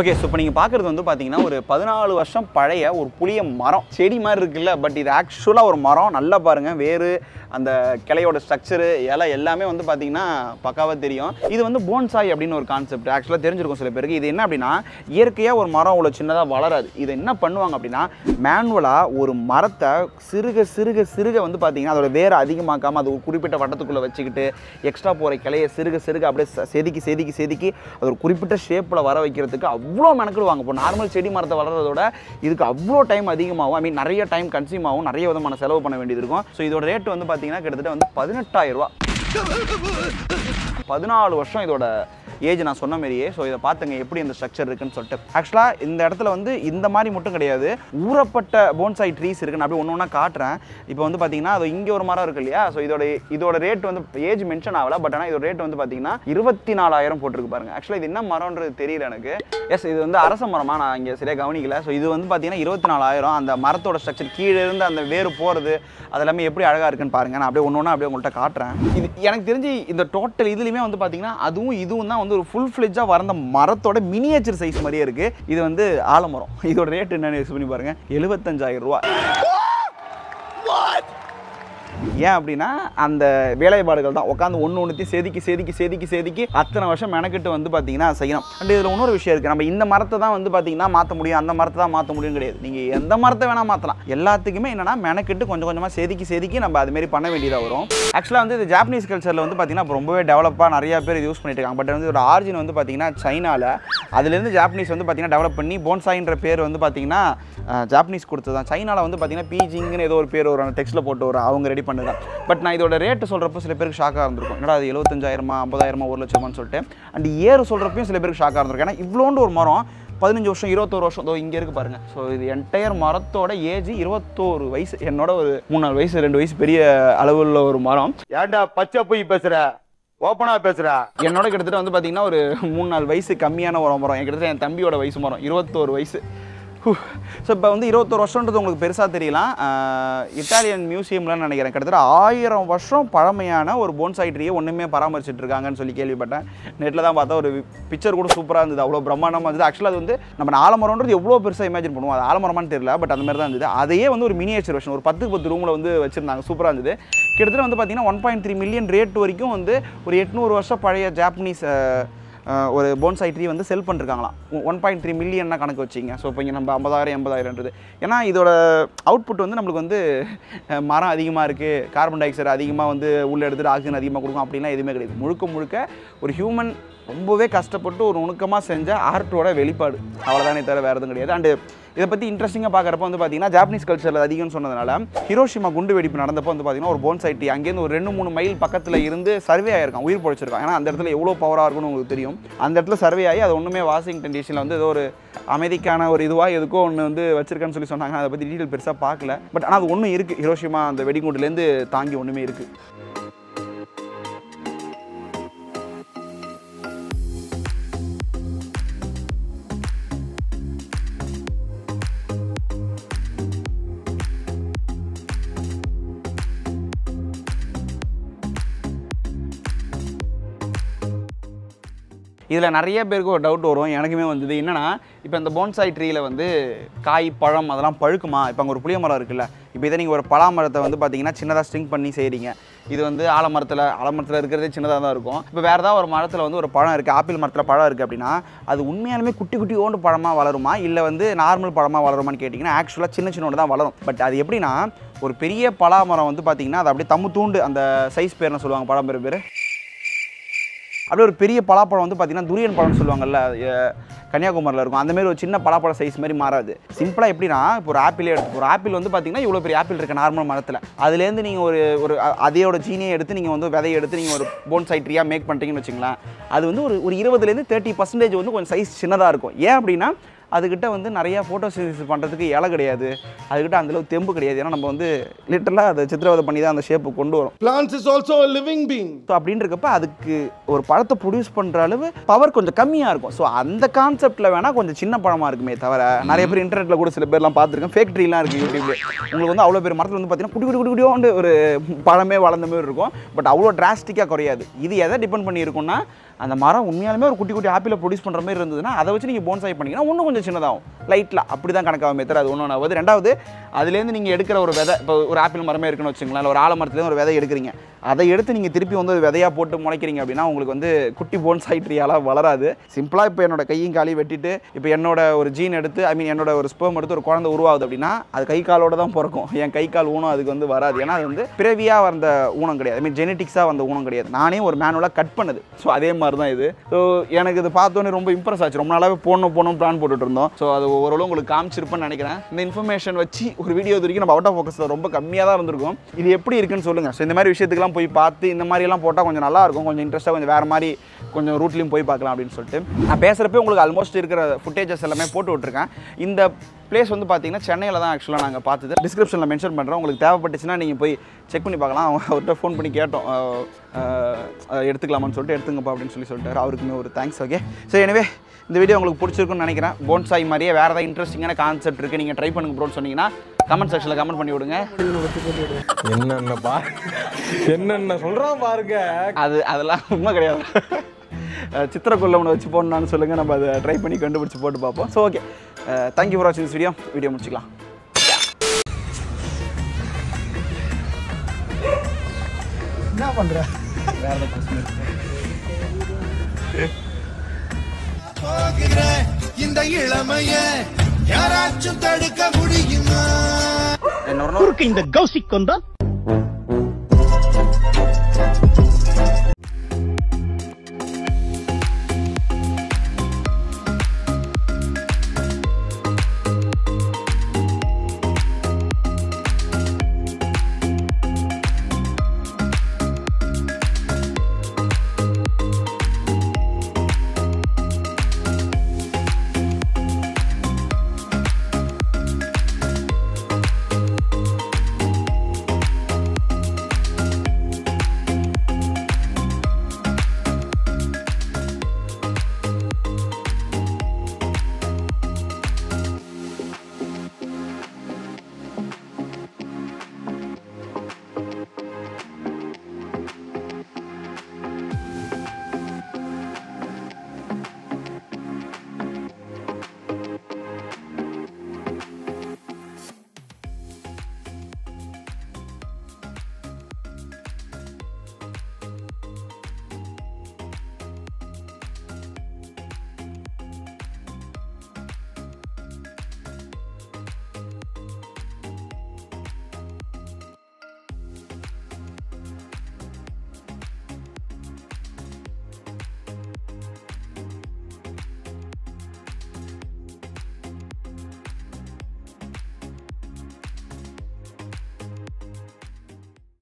Okay so இப்போ நீங்கள் பார்க்குறது வந்து பார்த்தீங்கன்னா ஒரு பதினாலு வருஷம் பழைய ஒரு புளிய மரம். செடி மாதிரி இருக்குல்ல பட் இது ஆக்சுவலாக ஒரு மரம். நல்லா பாருங்கள் வேறு அந்த கிளையோட ஸ்ட்ரக்சரு இலை எல்லாமே வந்து பார்த்தீங்கன்னா பக்காவாக தெரியும். இது வந்து போன்சாய் அப்படின்னு ஒரு கான்செப்ட் ஆக்சுவலாக தெரிஞ்சிருக்கும் சில பேருக்கு. இது என்ன அப்படின்னா இயற்கையாக ஒரு மரம் அவ்வளோ சின்னதாக வளராது. இது என்ன பண்ணுவாங்க அப்படின்னா மேனுவலாக ஒரு மரத்தை சிறுக சிறுக சிறுக வந்து பார்த்தீங்கன்னா அதோட வேரை அதிகமாக்காமல் அது ஒரு குறிப்பிட்ட வட்டத்துக்குள்ளே வச்சுக்கிட்டு எக்ஸ்ட்ரா போகிற கிளையை சிறுக சிறுக அப்படியே செதுக்கி செதுக்கி செதுக்கி அது ஒரு குறிப்பிட்ட ஷேப்பில் வர வைக்கிறதுக்கு அவ்வளோ மெனக்கிடுவாங்க? இப்போ நார்மல் செடி மரத்தை வளர்றதோட இதுக்கு அவ்வளோ டைம் அதிகமாகும். ஐ மீன் நிறைய டைம் கன்சியூம் ஆகும். நிறைய விதமான செலவு பண்ண வேண்டியது இருக்கும். ஸோ இதோட ரேட் வந்து பார்த்தீங்கன்னா கிட்டத்தட்ட வந்து பதினெட்டாயிரம் ரூபா பதினாலு வருஷம் இதோட ஏஜ் நான் சொன்ன மாதிரியே ஸோ இதை பார்த்துங்க எப்படி இந்த ஸ்ட்ரக்சர் இருக்குன்னு சொல்லிட்டு. ஆக்சுவலாக இந்த இடத்துல வந்து இந்த மாதிரி மட்டும் கிடையாது. ஊறப்பட்ட போன்சாய் ட்ரீஸ் இருக்குன்னு நான் அப்படியே ஒன்று ஒன்றா காட்டுறேன். இப்போ வந்து பார்த்தீங்கன்னா அது இங்கே ஒரு மரம் இருக்கு இல்லையா? ஸோ இதோட இதோட ரேட் வந்து ஏஜ் மென்ஷன் ஆகல பட் ஆனால் இதோட ரேட் வந்து பார்த்தீங்கன்னா இருபத்தி நாலாயிரம் போட்டிருக்கு பாருங்க. ஆக்சுவலாக இது என்ன மரம்ன்றது தெரியல எனக்கு. எஸ் இது வந்து அரச மரமாக நான் இங்கே சரியாக கவனிக்கல. ஸோ இது வந்து பார்த்தீங்கன்னா இருபத்தி நாலாயிரம் அந்த மரத்தோட ஸ்ட்ரக்சர் கீழே இருந்து அந்த வேறு போகிறது அது எல்லாமே எப்படி அழகாக இருக்குன்னு பாருங்க. நான் அப்படியே ஒன்று ஒன்றா அப்படியே உங்கள்கிட்ட காட்டுறேன். இது எனக்கு தெரிஞ்சு இந்த டோட்டல் இதுலையுமே வந்து பார்த்தீங்கன்னா அதுவும் இதுவும் தான் வந்து ஒரு ஃபுல் ஃப்ளெஜ்ஜாக வரந்த மரத்தோட மினியேச்சர் சைஸ் மாதிரியே இருக்குது இது வந்து ஆலமரம். இதோட ரேட் என்னென்னு யூஸ் பண்ணி பாருங்கள் எழுபத்தஞ்சாயிரம் ரூபா ஏன் அப்படின்னா அந்த வேலைப்பாடுகள் தான். உட்காந்து ஒன்று ஒன்றுத்தையும் செதுக்கி செதுக்கி செதுக்கி செதுக்கி அத்தனை வருஷம் மெனக்கிட்டு வந்து பார்த்தீங்கன்னா செய்யணும். அண்ட் இதில் இன்னொரு விஷயம் இருக்குது நம்ம இந்த மரத்தை தான் வந்து பார்த்தீங்கன்னா மாற்ற முடியும். அந்த மரத்தை தான் மாற்ற முடியும் கிடையாது. நீங்கள் எந்த மரத்தை வேணால் மாற்றலாம் எல்லாத்துக்குமே என்னென்னா மெனக்கிட்டு கொஞ்சம் கொஞ்சமாக செதுக்கி செதுக்கி நம்ம அதுமாரி பண்ண வேண்டியதாக வரும். ஆக்சுவலாக வந்து இது ஜாப்பனீஸ் கல்ச்சரில் வந்து பார்த்தீங்கன்னா இப்போ ரொம்பவே டெவலப்பாக நிறையா பேர் இது யூஸ் பண்ணிட்டு இருக்காங்க. பட் வந்து ஒரு ஆரிஜின் வந்து பார்த்தீங்கன்னா சைனாவில் அதுலேருந்து ஜாப்பனீஸ் வந்து பார்த்தீங்கன்னா டெவலப் பண்ணி போன்சாயின்ற பேர் வந்து பார்த்தீங்கன்னா ஜாப்பனீஸ் கொடுத்தது தான் சைனாவில் வந்து பார்த்தீங்கன்னா பீஜிங்னு ஏதோ ஒரு பேர் வரும். டெக்ஸ்ட்டில் போட்டு வரும். அவங்க ரெடி பண்ணது தான் பட் நான் இதோட ரேட்டு சொல்கிறப்போ சில பேருக்கு ஷாக்காக இருந்திருக்கும். என்னடா அது எழுபத்தஞ்சாயிரமா ஐம்பதாயிரமா ஒரு லட்சமான்னு சொல்லிட்டு. அண்ட் ஏறு சொல்கிறப்பையும் சில பேருக்கு ஷாக்காக இருந்திருக்கும். ஏன்னா இவ்வளோண்டு ஒரு மரம் பதினஞ்சு வருஷம் இருபத்தோரு வருஷம் இதோ இங்கே இருக்கு பாருங்க. ஸோ இது என்டையர் மரத்தோட ஏஜ் இருபத்தோரு வயசு என்னோட ஒரு மூணு நாலு வயசு ரெண்டு வயசு பெரிய அளவுள்ள ஒரு மரம். ஏன்டா பச்சை போய் பேசுற? ஓப்பனா பேசுற? என்னோட கிட்டத்தட்ட வந்து பார்த்தீங்கன்னா ஒரு மூணு நாலு வயசு கம்மியான ஒரு மரம். என் கிட்டத்தட்ட என் தம்பியோட வயசு மரம் இருபத்தோரு வயசு. ஸோ இப்போ வந்து இருபத்தோரு வருஷன்றது உங்களுக்கு பெருசாக தெரியலாம். இட்டாலியன் இத்தாலியன் மியூசியம்லாம் நினைக்கிறேன். கிட்டத்தட்ட ஆயிரம் வருஷம் பழமையான ஒரு போன்சாய் ட்ரீயை ஒன்றுமே பராமரிச்சுட்டு இருக்காங்கன்னு சொல்லி கேள்விப்பட்டேன். நெட்டில் தான் பார்த்தா ஒரு பிக்சர் கூட சூப்பராக இருந்தது. அவ்வளோ பிரம்மாண்டமாக இருந்தது. ஆக்சுவலாக அது வந்து நம்ம ஆலமரம்ன்றது எவ்வளோ பெருசாக இமேஜின் பண்ணுவோம். அது ஆலமரமானு தெரியல பட் அந்த மாதிரி தான் இருந்தது. அதையே வந்து ஒரு மினியேச்சர் வெர்ஷன் ஒரு பத்துக்கு பத்து ரூமில் வந்து வச்சுருந்தாங்க. சூப்பராக இருந்தது. கிட்டத்தட்ட வந்து பார்த்திங்கன்னா one point three million rate வரைக்கும் வந்து ஒரு எட்நூறு வருஷம் பழைய ஜாப்பனீஸ் ஒரு போன்சாய் ட்ரீ வந்து செல் பண்ணிருக்காங்களாம். ஒன் பாயிண்ட் த்ரீ மில்லியன் கணக்கு வச்சிங்க ஸோ இப்போ இங்கே நம்ம ஐம்பதாயிரம் எண்பதாயிரம்ன்றது. ஏன்னா இதோட அவுட்புட் வந்து நம்மளுக்கு வந்து மரம் அதிகமாக இருக்குது கார்பன் டை ஆக்சைடு அதிகமாக வந்து உள்ளே எடுத்துகிட்டு ஆக்சிஜன் அதிகமாக கொடுக்கும் அப்படின்லாம் எதுவுமே கிடையாது. முழுக்க முழுக்க ஒரு ஹியூமன் ரொம்பவே கஷ்டப்பட்டு ஒரு நுணுக்கமாக செஞ்ச ஆர்ட்டோட வெளிப்பாடு. அவ்வளோதானே தவிர வேறு எதுவும் கிடையாது. அண்டு இதை பற்றி இன்ட்ரெஸ்டிங்காக பார்க்குறப்ப வந்து பார்த்தீங்கன்னா ஜாப்பனீஸ் கல்ச்சரில் அதிகம்னு சொன்னதுனால ஹிரோஷிமா குண்டு வெடிப்பு நடந்தப்போ வந்து பார்த்தீங்கன்னா ஒரு போன் சைட் அங்கேருந்து ஒரு ரெண்டு மூணு மைல் பக்கத்தில் இருந்து சர்வே ஆயிருக்கான் உயிர் பொழைச்சிருக்கான் ஏன்னா அந்த இடத்துல எவ்வளோ பவராக இருக்கும்னு உங்களுக்கு தெரியும். அந்த இடத்துல சர்வே ஆகி அது ஒன்றுமே வாஷிங்டன் டிசியில் வந்து ஏதோ ஒரு அமைதிக்கான ஒரு இதுவாக எதுக்கோ ஒன்று வந்து வச்சிருக்கேன்னு சொல்லி சொன்னாங்க. அதை பற்றி டீட்டெயில் பெருசாக பார்க்கல. பட் ஆனால் அது ஒன்றும் இருக்குது ஹிரோஷிமா அந்த வெடிகுண்டுலேருந்து தாங்கி ஒன்றுமே இருக்குது இதில் நிறைய பேருக்கு ஒரு டவுட் வரும். எனக்குமே வந்தது. என்னென்னா இப்போ இந்த போன்சாய் ட்ரீயில் வந்து காய் பழம் அதெல்லாம் பழுக்குமா? இப்போ அங்கே ஒரு புளிய மரம் இருக்குல்ல. இப்போ இதை நீங்கள் ஒரு பலாமரத்தை வந்து பார்த்தீங்கன்னா சின்னதாக ஸ்ட்ரிங் பண்ணி செய்கிறீங்க இது வந்து ஆலமரத்தில் ஆலமரத்தில் இருக்கிறதே சின்னதாக தான் இருக்கும். இப்போ வேறு ஏதாவது ஒரு மரத்தில் வந்து ஒரு பழம் இருக்குது ஆப்பிள் மரத்தில் பழம் இருக்குது அப்படின்னா அது உண்மையாலுமே குட்டி குட்டி ஓண்டு பழமாக வளருமா? இல்லை வந்து நார்மல் பழமாக வளருமான்னு கேட்டிங்கன்னா ஆக்சுவலாக சின்ன சின்ன தான் வளரும். பட் அது எப்படின்னா ஒரு பெரிய பலாமரம் வந்து பார்த்திங்கன்னா அது அப்படியே தம்மு தூண்டு அந்த சைஸ் பேர்னு சொல்லுவாங்க பழம் பேர் பேர். அப்படியே ஒரு பெரிய பலாப்பழம் வந்து பார்த்தீங்கன்னா துரியன் பழம்னு சொல்லுவாங்கல்ல கன்னியாகுமரியில் இருக்கும். அந்தமாரி ஒரு சின்ன பலாப்பழம் சைஸ் மாதிரி மாறாது. சிம்பிளாக எப்படின்னா இப்போ ஒரு ஆப்பிளே எடுத்து ஒரு ஆப்பிள் வந்து பார்த்தீங்கன்னா இவ்வளோ பெரிய ஆப்பிள் இருக்குது நார்மல் மரத்தில். அதுலேருந்து நீங்கள் ஒரு ஒரு அதையோட ஜீனியை எடுத்து நீங்கள் வந்து விதையை எடுத்து நீங்கள் ஒரு போன் சைட்ரியாக மேக் பண்ணுறீங்கன்னு வச்சுங்களேன் அது வந்து ஒரு ஒரு இருபதுலேருந்து தேர்ட்டி பர்சன்டேஜ் வந்து கொஞ்சம் சைஸ் சின்னதாக இருக்கும். ஏன் அப்படின்னா அதுக்கிட்ட வந்து நிறைய ஃபோட்டோ பண்ணுறதுக்கு இலை கிடையாது. அதுக்கிட்ட அந்தளவு தெம்பு கிடையாது. ஏன்னா நம்ம வந்து லிட்டரலாக அதை சித்திரவதை பண்ணி தான் அந்த ஷேப்பு கொண்டு வரும். Plants is also living being so அப்படின்றக்கப்ப அதுக்கு ஒரு பழத்தை ப்ரொடியூஸ் பண்ணுற அளவு பவர் கொஞ்சம் கம்மியாக இருக்கும். ஸோ அந்த கான்செப்ட்டில் வேணால் கொஞ்சம் சின்ன பழமாக இருக்குமே தவிர நிறைய பேர் இன்டர்நெட்டில் கூட சில பேர்லாம் பார்த்துருக்கேன். ஃபேக்ட்ரிலாம் இருக்குது யூடியூப்ல உங்களுக்கு வந்து அவ்வளோ பேர் மரத்தில் வந்து பார்த்தீங்கன்னா குடி குடி குடி குடியோண்டு ஒரு பழமே வளர்ந்த மாதிரி இருக்கும். பட் அவ்வளோ டிராஸ்டிக்காக குறையாது. இது எதை டிபெண்ட் பண்ணி இருக்கும்னா அந்த மரம் உண்மையாலுமே ஒரு குட்டி குட்டி ஆப்பிள ப்ரொடியூஸ் பண்ணுற மாதிரி இருந்ததுன்னா அதை வச்சு நீங்கள் போன்சாய் பண்ணிங்கன்னா இன்னும் கொஞ்சம் சின்னதாகும். லைட்டில் அப்படி தான் கணக்காகும் தவிர அது ஒன்று ஆகுது ரெண்டாவது அதுலேருந்து நீங்கள் எடுக்கிற ஒரு விதை இப்போ ஒரு ஆப்பிள் மரமே இருக்குன்னு வச்சுங்களேன் இல்லை ஒரு ஆலமரத்துலேருந்து ஒரு விதை எடுக்கிறீங்க. அதை எடுத்து நீங்கள் திருப்பி வந்து விதையாக போட்டு முளைக்கிறீங்க அப்படின்னா உங்களுக்கு வந்து குட்டி போன்சாய் ட்ரீயாலாம் வளராது. சிம்பிளாக இப்போ என்னோட கையும் காலையும் வெட்டிட்டு இப்போ என்னோட ஒரு ஜீன் எடுத்து ஐ மீன் என்னோட ஒரு ஸ்பெர்ம் எடுத்து ஒரு குழந்தை உருவாகுது அப்படின்னா அது கை காலோட தான் பிறக்கும். என் கை கால் ஊனம் அதுக்கு வந்து வராது. ஏன்னா அது வந்து பிறவியாக வந்த ஊனம் கிடையாது. ஐ மீன் ஜெனட்டிக்ஸாக வந்த ஊனம் கிடையாது. நானே ஒரு மேனுவலாக கட் பண்ணுது. ஸோ அதே மாதிரி தான் இது. ஸோ எனக்கு இது பார்த்தோன்னே ரொம்ப இம்ப்ரெஸ் ஆச்சு. ரொம்ப நாளாகவே போடணும் போகணும் பிளான் போட்டுட்டு இருந்தோம். ஸோ அது ஓரளவு உங்களுக்கு காமிச்சிருப்பேன்னு நினைக்கிறேன். இந்த இன்ஃபர்மேஷன் வச்சு ஒரு வீடியோ வரைக்கும் நம்ம அவுட் ஆஃப் ஃபோக்கஸில் ரொம்ப கம்மியாக தான் இருந்திருக்கும். இது எப்படி இருக்குன்னு சொல்லுங்கள் ஸோ இந்த மாதிரி விஷயத்துக்குலாம் போய் பார்த்து இந்த மாதிரிலாம் போட்டால் கொஞ்சம் நல்லா இருக்கும் கொஞ்சம் இன்ட்ரெஸ்ட்டாக கொஞ்சம் வேறு மாதிரி கொஞ்சம் ரூட்லையும் போய் பார்க்கலாம் அப்படின்னு சொல்லிட்டு. நான் பேசுகிறப்ப உங்களுக்கு ஆல்மோஸ்ட் இருக்கிற ஃபுட்டேஜஸ் எல்லாமே போட்டு விட்ருக்கேன் இந்த பிளேஸ் வந்து பார்த்தீங்கன்னா சென்னையில் தான் ஆக்சுவலாக நாங்கள் பார்த்தது. டிஸ்கிரிப்ஷனில் மென்ஷன் பண்ணுறோம் உங்களுக்கு தேவைப்பட்டுச்சுன்னா நீங்கள் போய் செக் பண்ணி பார்க்கலாம். அவங்க அவர்கிட்ட ஃபோன் பண்ணி கேட்டோம். எடுத்துக்கலாமான்னு சொல்லிட்டு எடுத்துங்கப்பா அப்படின்னு சொல்லி சொல்லிட்டாரு. அவருக்குமே ஒரு தேங்க்ஸ் ஓகே சரி எனவே இந்த வீடியோ உங்களுக்கு பிடிச்சிருக்குன்னு நினைக்கிறேன். போன்சாய் மாதிரியே வேறு ஏதாவது இன்ட்ரெஸ்டிங்கான கான்செப்ட் இருக்குது நீங்கள் ட்ரை பண்ணுங்க ப்ரோன்னு சொன்னீங்கன்னா கமெண்ட் செக்ஷனில் கமெண்ட் பண்ணி விடுங்க. என்னென்ன பா என்னென்ன சொல்றான் பாருங்க. அது அதெல்லாம் உண்மை கிடையாது. சித்திரக்குள்ள ஒன்று வச்சு போடணும்னு சொல்லுங்கள் நம்ம அதை ட்ரை பண்ணி கண்டுபிடிச்சி போட்டு பார்ப்போம். So okay thank you for வாட்சிங் வீடியோ வீடியோ முடிச்சுக்கலாம். என்ன பண்ற? போகிற இந்த இளமைய யாராச்சும் தடுக்க முடியுமா? இந்த கௌசிக் வந்தா